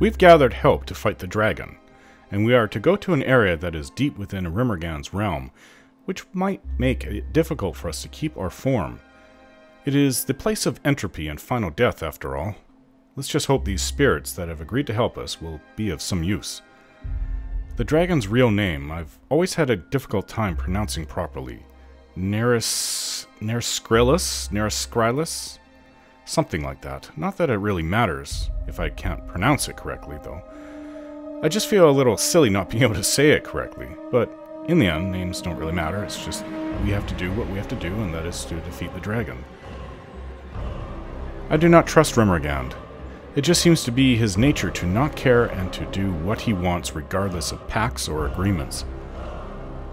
We've gathered help to fight the dragon, and we are to go to an area that is deep within Rymrgand's realm, which might make it difficult for us to keep our form. It is the place of entropy and final death, after all. Let's just hope these spirits that have agreed to help us will be of some use. The dragon's real name, I've always had a difficult time pronouncing properly. Neris... Nerskrillus? Nerskrylus? Something like that. Not that it really matters if I can't pronounce it correctly, though. I just feel a little silly not being able to say it correctly, but in the end, names don't really matter. It's just we have to do what we have to do, and that is to defeat the dragon. I do not trust Rymrgand. It just seems to be his nature to not care and to do what he wants regardless of pacts or agreements.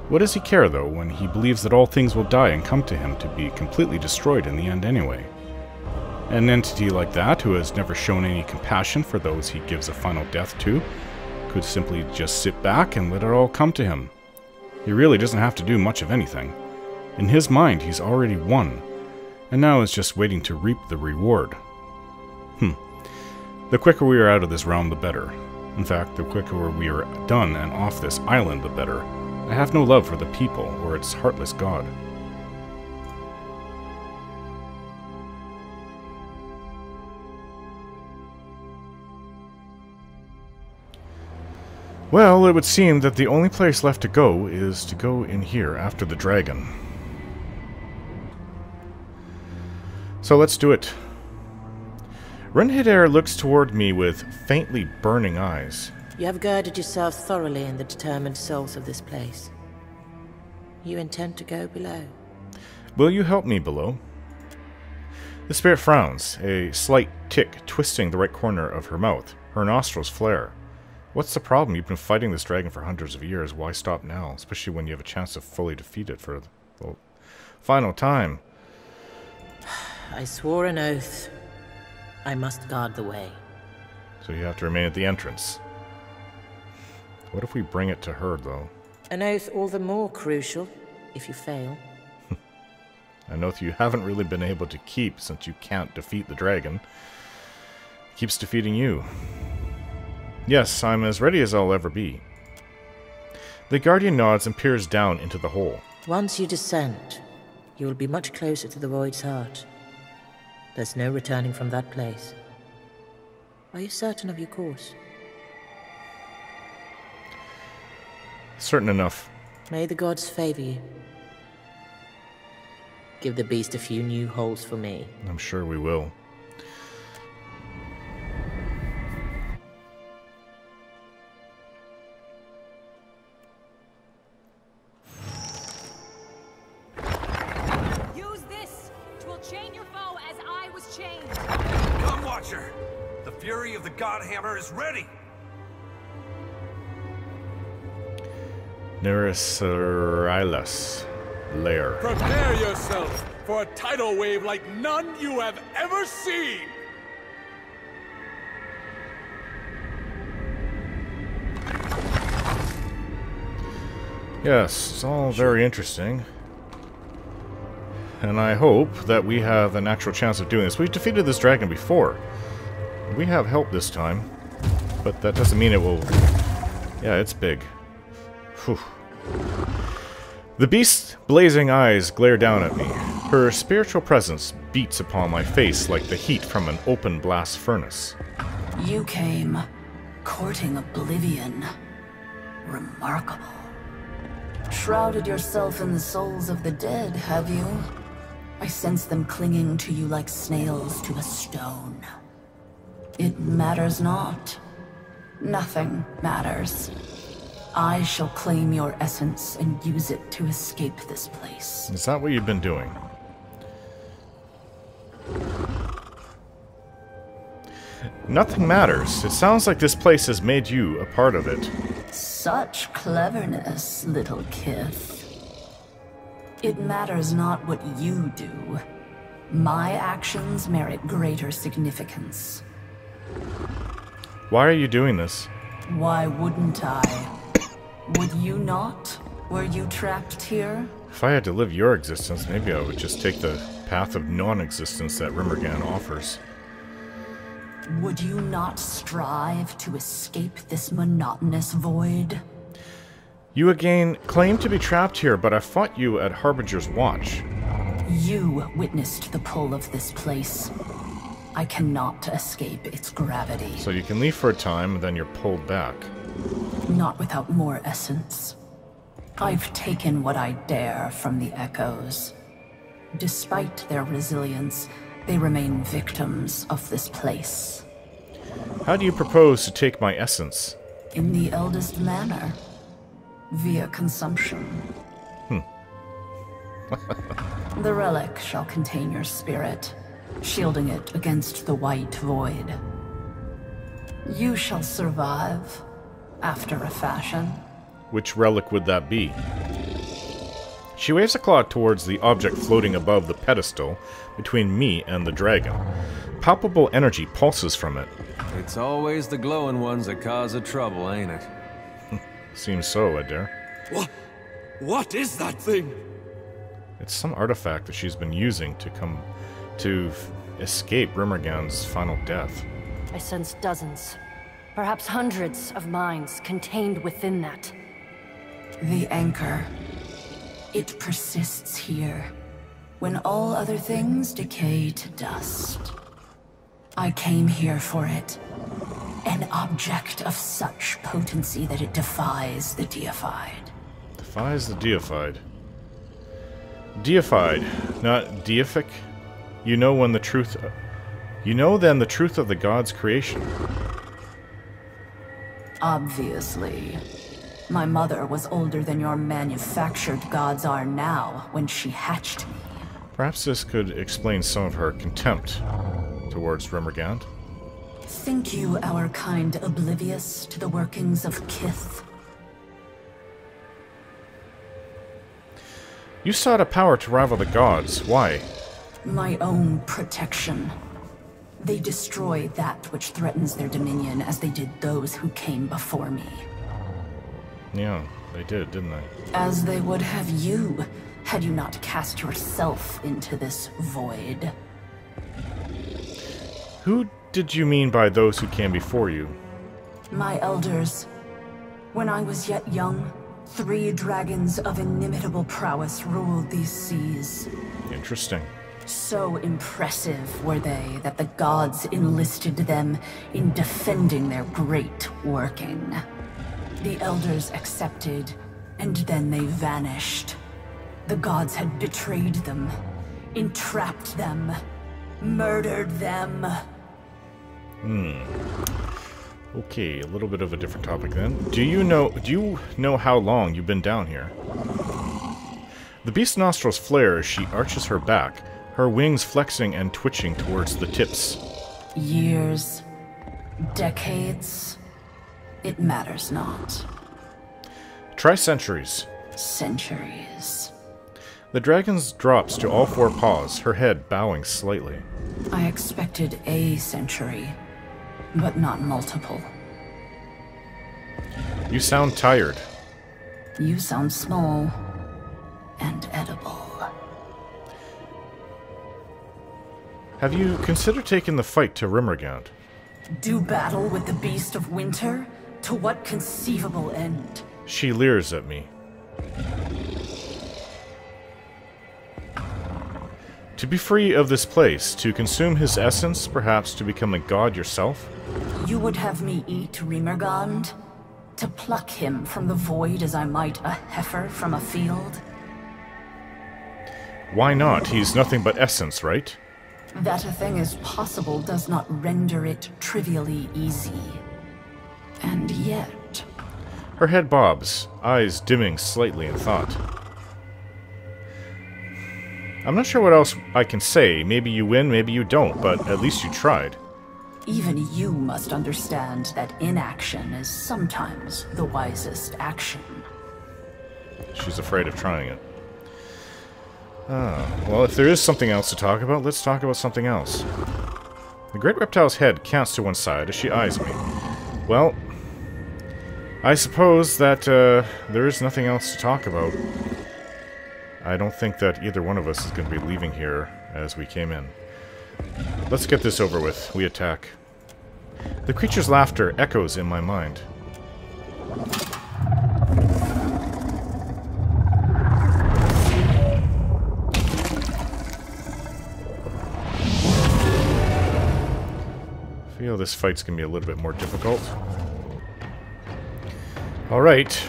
What does he care, though, when he believes that all things will die and come to him to be completely destroyed in the end anyway? An entity like that, who has never shown any compassion for those he gives a final death to, could simply just sit back and let it all come to him. He really doesn't have to do much of anything. In his mind, he's already won, and now is just waiting to reap the reward. Hmm. The quicker we are out of this realm, the better. In fact, the quicker we are done and off this island, the better. I have no love for the people or its heartless god. Well, it would seem that the only place left to go is to go in here after the dragon. So let's do it. Renhidair looks toward me with faintly burning eyes. You have girded yourself thoroughly in the determined souls of this place. You intend to go below? Will you help me below? The spirit frowns, a slight tick twisting the right corner of her mouth. Her nostrils flare. What's the problem? You've been fighting this dragon for hundreds of years. Why stop now? Especially when you have a chance to fully defeat it for the final time. I swore an oath. I must guard the way. So you have to remain at the entrance. What if we bring it to her, though? An oath all the more crucial if you fail. An oath you haven't really been able to keep since you can't defeat the dragon. It keeps defeating you. Yes, I'm as ready as I'll ever be. The Guardian nods and peers down into the hole. Once you descend, you will be much closer to the Void's heart. There's no returning from that place. Are you certain of your course? Certain enough. May the gods favor you. Give the beast a few new holes for me. I'm sure we will. Neriscyrlas lair. Prepare yourself for a tidal wave like none you have ever seen! Yes, it's all very interesting. And I hope that we have an actual chance of doing this. We've defeated this dragon before. We have help this time. But that doesn't mean it will... Yeah, it's big. Whew. The beast's blazing eyes glare down at me. Her spiritual presence beats upon my face like the heat from an open blast furnace. You came courting oblivion. Remarkable. Shrouded yourself in the souls of the dead, have you? I sense them clinging to you like snails to a stone. It matters not. Nothing matters. I shall claim your essence and use it to escape this place. Is that what you've been doing? Nothing matters. It sounds like this place has made you a part of it. Such cleverness, little kith. It matters not what you do. My actions merit greater significance. Why are you doing this? Why wouldn't I? Would you not? Were you trapped here? If I had to live your existence, maybe I would just take the path of non-existence that Rymrgand offers. Would you not strive to escape this monotonous void? You again claim to be trapped here, but I fought you at Harbinger's Watch. You witnessed the pull of this place. I cannot escape its gravity. So you can leave for a time, and then you're pulled back. Not without more essence. I've taken what I dare from the echoes. Despite their resilience, they remain victims of this place. How do you propose to take my essence? In the eldest manner. Via consumption. Hmm. the relic shall contain your spirit, shielding it against the white void. You shall survive, after a fashion. Which relic would that be? She waves a claw towards the object floating above the pedestal between me and the dragon. Palpable energy pulses from it. It's always the glowing ones that cause the trouble, ain't it? Seems so, Adair. What? What is that thing? It's some artifact that she's been using to come to escape Rymrgand's final death. I sense dozens, perhaps hundreds of minds contained within that. The anchor. It persists here, when all other things decay to dust. I came here for it. An object of such potency that it defies the deified. Defies the deified. Deified, not deific. You know when the truth. You know then the truth of the god's creation. Obviously. My mother was older than your manufactured gods are now when she hatched me. Perhaps this could explain some of her contempt towards Rymrgand. Think you our kind oblivious to the workings of Kith? You sought a power to rival the gods. Why? My own protection. They destroy that which threatens their dominion as they did those who came before me. Yeah, they did, didn't they? As they would have you, had you not cast yourself into this void. Who did you mean by those who came before you? My elders. When I was yet young, three dragons of inimitable prowess ruled these seas. Interesting. So impressive were they that the gods enlisted them in defending their great working. The elders accepted, and then they vanished. The gods had betrayed them, entrapped them, murdered them. Hmm. Okay, a little bit of a different topic then. Do you know do you know how long you've been down here? The beast's nostrils flare as she arches her back, her wings flexing and twitching towards the tips. Years, decades, it matters not. Try centuries. Centuries. The dragon drops to all four paws, her head bowing slightly. I expected a century, but not multiple. You sound tired. You sound small and edible. Have you considered taking the fight to Rymrgand? Do battle with the beast of winter? To what conceivable end? She leers at me. To be free of this place, to consume his essence, perhaps to become a god yourself? You would have me eat Rymrgand? To pluck him from the void as I might a heifer from a field? Why not? He's nothing but essence, right? That a thing is possible does not render it trivially easy. And yet, Her head bobs, eyes dimming slightly in thought. I'm not sure what else I can say. Maybe you win, maybe you don't, but at least you tried. even you must understand that inaction is sometimes the wisest action. She's afraid of trying it. Ah, well, if there is something else to talk about, let's talk about something else. The great reptile's head cants to one side as she eyes me. Well, I suppose that uh, there is nothing else to talk about. I don't think that either one of us is going to be leaving here as we came in. Let's get this over with. We attack. The creature's laughter echoes in my mind. Feel this fight's gonna be a little bit more difficult. Alright.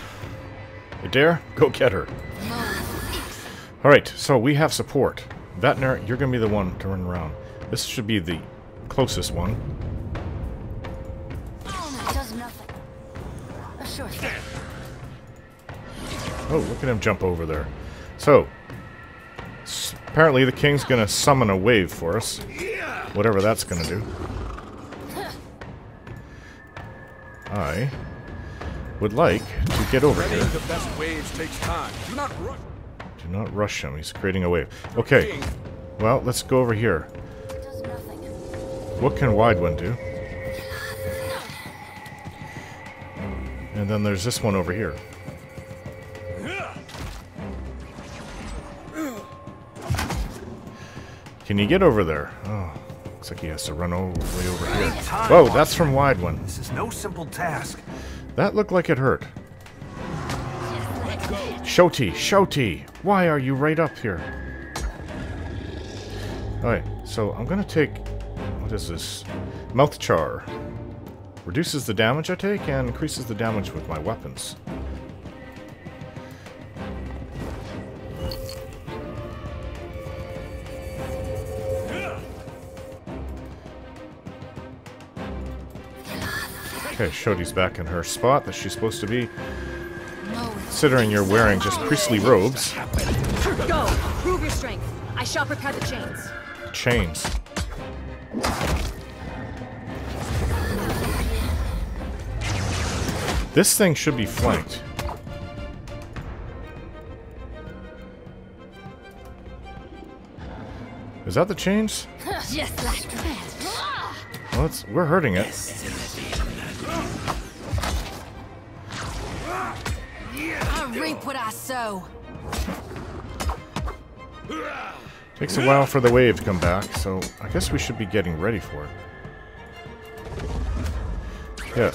Dare? Go get her. Alright, so we have support. Vatnir, you're gonna be the one to run around. This should be the closest one. Oh, look at him jump over there. So, apparently the king's gonna summon a wave for us. Whatever that's gonna do. I would like to get over Readying here. the best waves takes time. Do not rush. Do not rush him. He's creating a wave. Okay. Well, let's go over here. What can Waidwen do? And then there's this one over here. Can you get over there? Oh, looks like he has to run o- way over here. Whoa, that's from Waidwen. This is no simple task. That looked like it hurt. Xoti, Xoti, why are you right up here? Alright, so I'm gonna take. What is this? Mouth Char. Reduces the damage I take and increases the damage with my weapons. Okay, Xoti's back in her spot that she's supposed to be. Considering you're wearing just priestly robes, Go! Prove your strength. I shall prepare the chains. chains. This thing should be flanked. Is that the chains? Just like that. Well, it's, we're hurting it. Reap what I sow. Takes a while for the wave to come back, so I guess we should be getting ready for it. Yeah.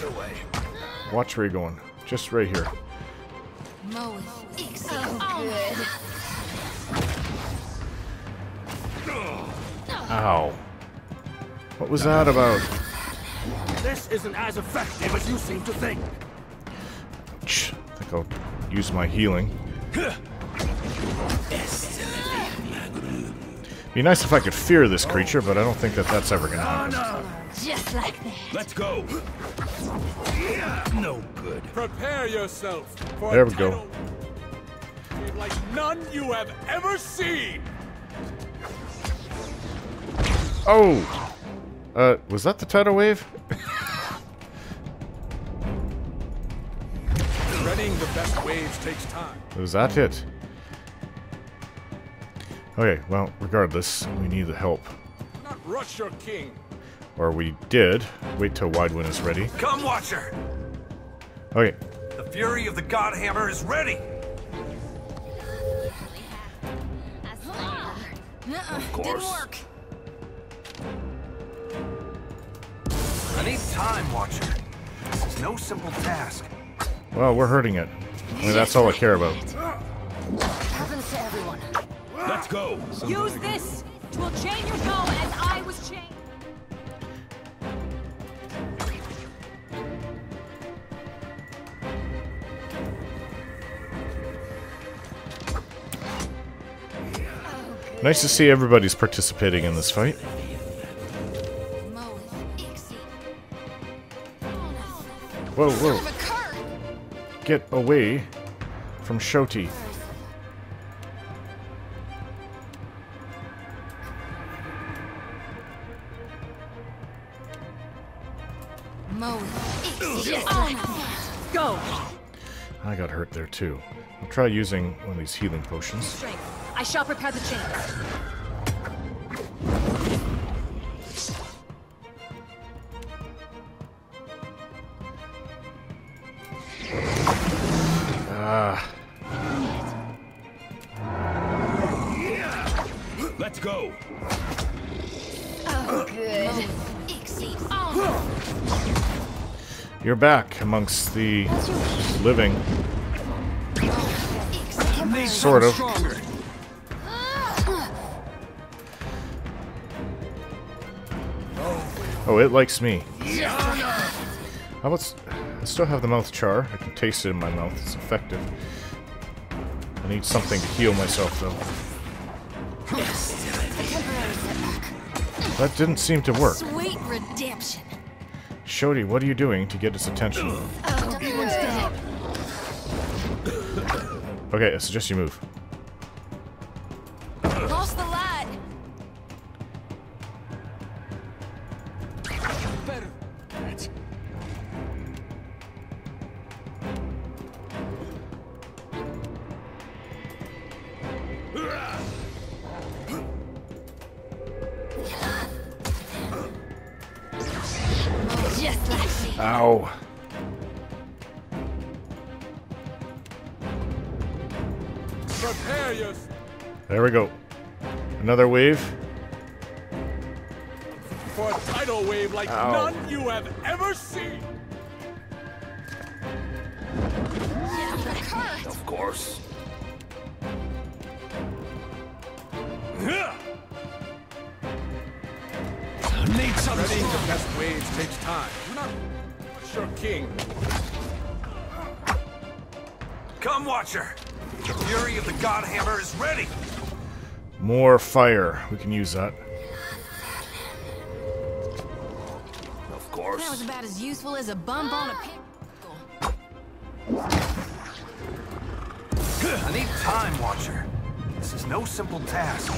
Watch where you're going. Just right here. Mowing. So good. Ow. What was that about? This isn't as effective as you seem to think. I think I'll use my healing. Be nice if I could fear this creature, but I don't think that that's ever gonna happen. Just like that. Let's go. No good. Prepare yourself for There we go. like none you have ever seen. Oh! Uh, was that the tidal wave? Readying the best waves takes time. Was that it? Okay, well, regardless, we need the help. Not rush your king. Or we did. Wait till Waidwen is ready. Come, Watcher! Okay, The fury of the God Hammer is ready! Of course. Didn't work. I need time, Watcher. This is no simple task. Well, we're hurting it. I mean, that's all I care about. Happens to everyone. Let's go. Use this! Twill chain your foe as I was chained. Nice to see everybody's participating in this fight. Whoa, whoa. Of a cur. Get away from Xoti. Mowing. Ixie. Just like. Go! I got hurt there too. I'll try using one of these healing potions. Strength. I shall prepare the chains. Go. Oh, good. You're back amongst the living. Sort of. Oh, it likes me. How about... s- I still have the mouth char. I can taste it in my mouth. It's effective. I need something to heal myself, though. That didn't seem to work. Sweet redemption. Xoti, what are you doing to get its attention? Oh, okay, I suggest you move. Course. Need something. Readying the best waves takes time. Do not rush your king. Come, Watcher. The fury of the Godhammer is ready. More fire. We can use that. Of course. That was about as useful as a bump on a ah! I need time, Watcher. This is no simple task.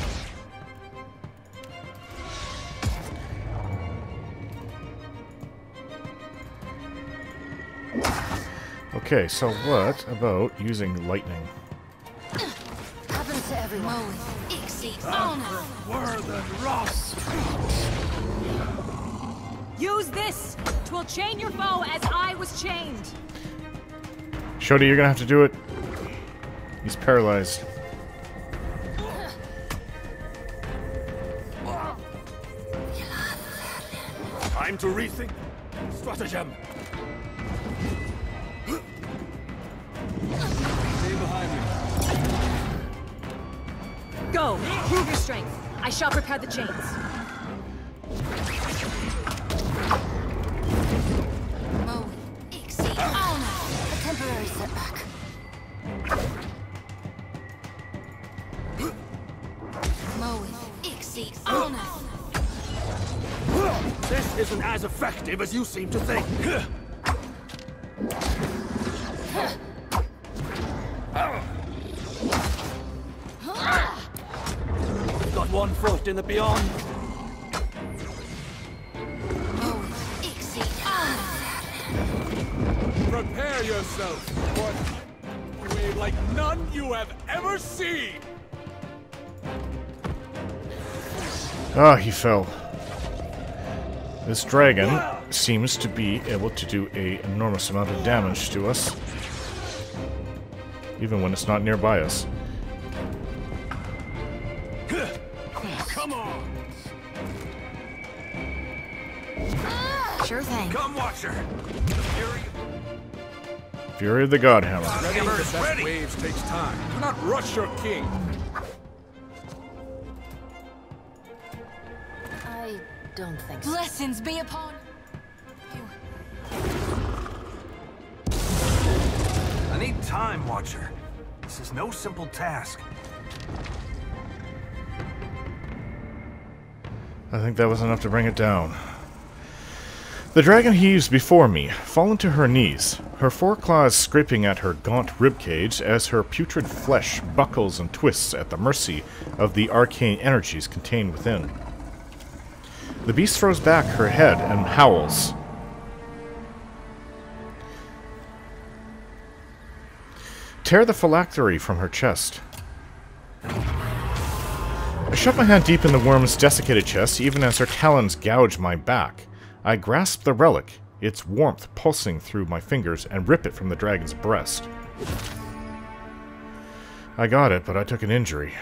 Okay, so what about using lightning? Happens to everyone. Moly. Ixie. Honor. Use this. Twill chain your foe as I was chained. Xoti, you're gonna have to do it. He's paralyzed. Time to rethink. Stratagem. Stay behind me. Go. Prove your strength. I shall prepare the chains. This isn't as effective as you seem to think. Got one foot in the beyond. Prepare yourself for a like none you have ever seen. Ah, he fell. This dragon seems to be able to do a enormous amount of damage to us. Even when it's not nearby us. Come on. Sure thing. Come, Watcher. The fury Fury of the Godhammer. Readying the Godhammer is best ready. waves takes time. Do not rush your king. Don't think so. Blessings be upon you. I need time, Watcher. This is no simple task. I think that was enough to bring it down. The dragon heaves before me, fallen to her knees, her foreclaws scraping at her gaunt ribcage as her putrid flesh buckles and twists at the mercy of the arcane energies contained within. The beast throws back her head and howls. Tear the phylactery from her chest. I shove my hand deep in the worm's desiccated chest, even as her talons gouge my back. I grasp the relic, its warmth pulsing through my fingers, and rip it from the dragon's breast. I got it, but I took an injury.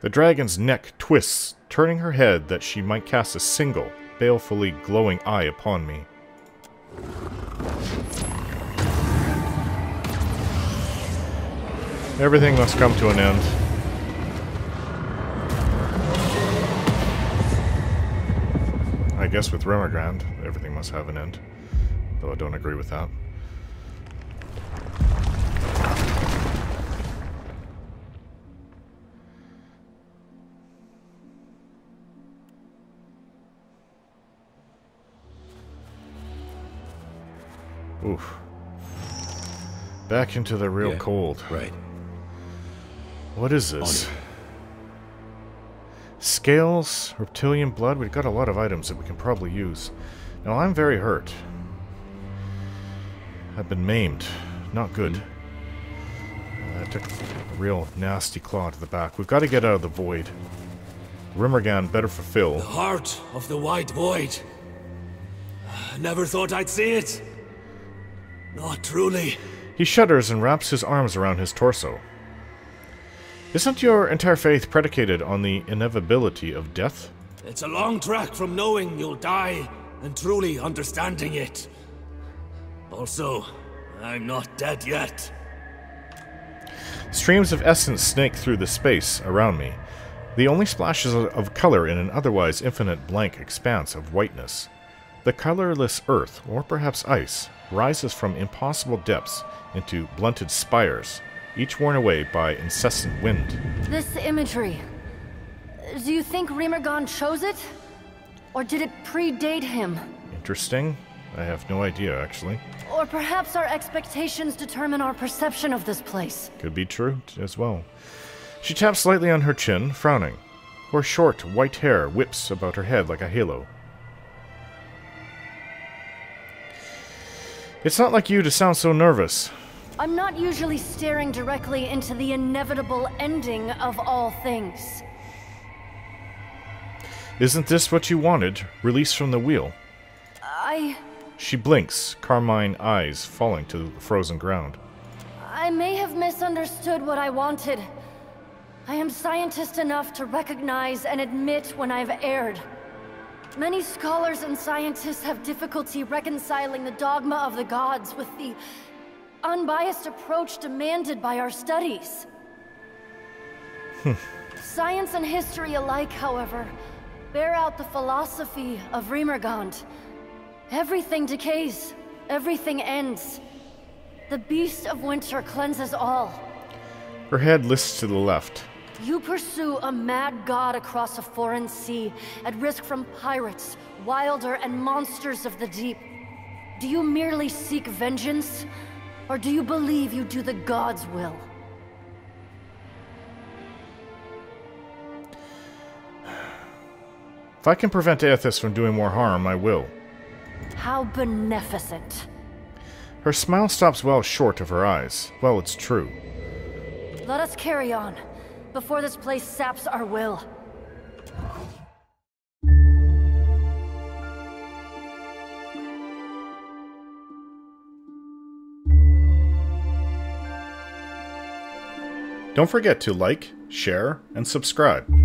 The dragon's neck twists, turning her head that she might cast a single, balefully glowing eye upon me. Everything must come to an end. I guess with Rymrgand, everything must have an end. Though I don't agree with that. Back into the real Yeah, cold. Right. What is this? Scales, reptilian blood. We've got a lot of items that we can probably use. Now, I'm very hurt. I've been maimed. Not good. Hmm. Uh, I took a real nasty claw to the back. We've got to get out of the void. Rymrgand better fulfill. The heart of the White Void. Never thought I'd see it. Not truly. He shudders and wraps his arms around his torso. Isn't your entire faith predicated on the inevitability of death? It's a long track from knowing you'll die and truly understanding it. Also, I'm not dead yet. Streams of essence snake through the space around me, the only splashes of- of color in an otherwise infinite blank expanse of whiteness. The colorless earth, or perhaps ice, rises from impossible depths into blunted spires, each worn away by incessant wind. This imagery. Do you think Rymrgand chose it? Or did it predate him? Interesting. I have no idea, actually. Or perhaps our expectations determine our perception of this place. Could be true as well. She taps slightly on her chin, frowning. Her short, white hair whips about her head like a halo. It's not like you to sound so nervous. I'm not usually staring directly into the inevitable ending of all things. Isn't this what you wanted? Release from the wheel. I. She blinks, carmine eyes falling to the frozen ground. I may have misunderstood what I wanted. I am scientist enough to recognize and admit when I've erred. Many scholars and scientists have difficulty reconciling the dogma of the gods with the unbiased approach demanded by our studies. Hmm. Science and history alike, however, bear out the philosophy of Rymrgand. Everything decays, everything ends. The beast of winter cleanses all. Her head lists to the left. You pursue a mad god across a foreign sea, at risk from pirates, wilder, and monsters of the deep. Do you merely seek vengeance? Or do you believe you do the god's will? If I can prevent Eothas from doing more harm, I will. How beneficent. Her smile stops well short of her eyes. Well, it's true. Let us carry on, before this place saps our will. Don't forget to like, share, and subscribe.